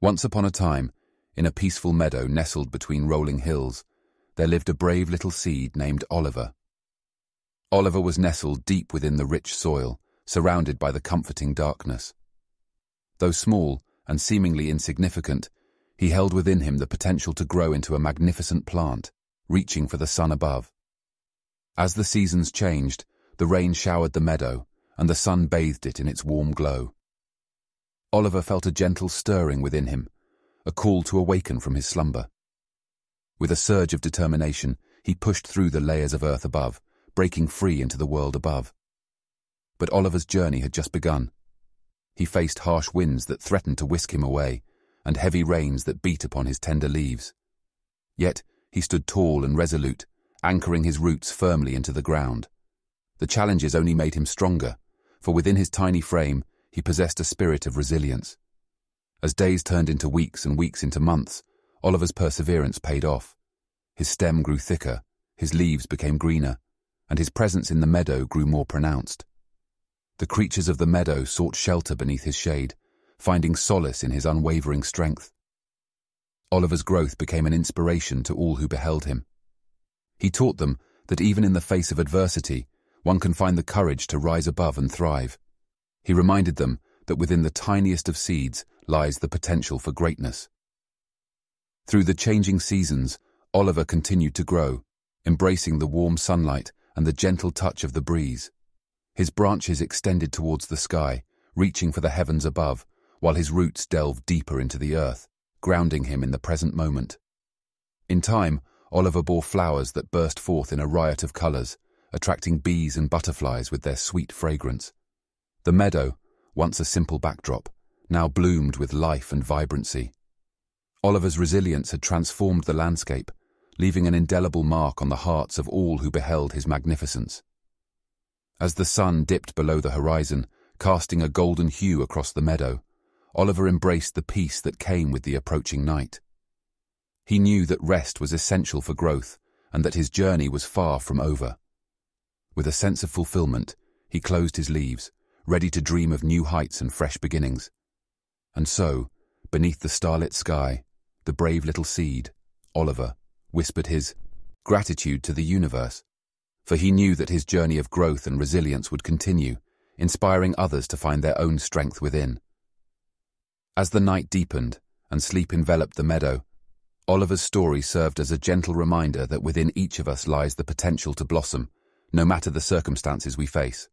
Once upon a time, in a peaceful meadow nestled between rolling hills, there lived a brave little seed named Oliver. Oliver was nestled deep within the rich soil, surrounded by the comforting darkness. Though small and seemingly insignificant, he held within him the potential to grow into a magnificent plant, reaching for the sun above. As the seasons changed, the rain showered the meadow, and the sun bathed it in its warm glow. Oliver felt a gentle stirring within him, a call to awaken from his slumber. With a surge of determination, he pushed through the layers of earth above, breaking free into the world above. But Oliver's journey had just begun. He faced harsh winds that threatened to whisk him away, and heavy rains that beat upon his tender leaves. Yet he stood tall and resolute, anchoring his roots firmly into the ground. The challenges only made him stronger, for within his tiny frame he possessed a spirit of resilience. As days turned into weeks and weeks into months, Oliver's perseverance paid off. His stem grew thicker, his leaves became greener, and his presence in the meadow grew more pronounced. The creatures of the meadow sought shelter beneath his shade, finding solace in his unwavering strength. Oliver's growth became an inspiration to all who beheld him. He taught them that even in the face of adversity, one can find the courage to rise above and thrive. He reminded them that within the tiniest of seeds lies the potential for greatness. Through the changing seasons, Oliver continued to grow, embracing the warm sunlight and the gentle touch of the breeze. His branches extended towards the sky, reaching for the heavens above, while his roots delved deeper into the earth, grounding him in the present moment. In time, Oliver bore flowers that burst forth in a riot of colours, attracting bees and butterflies with their sweet fragrance. The meadow, once a simple backdrop, now bloomed with life and vibrancy. Oliver's resilience had transformed the landscape, leaving an indelible mark on the hearts of all who beheld his magnificence. As the sun dipped below the horizon, casting a golden hue across the meadow, Oliver embraced the peace that came with the approaching night. He knew that rest was essential for growth and that his journey was far from over. With a sense of fulfillment, he closed his leaves, ready to dream of new heights and fresh beginnings. And so, beneath the starlit sky, the brave little seed, Oliver, whispered his gratitude to the universe, for he knew that his journey of growth and resilience would continue, inspiring others to find their own strength within. As the night deepened and sleep enveloped the meadow, Oliver's story served as a gentle reminder that within each of us lies the potential to blossom, no matter the circumstances we face.